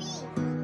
Beep.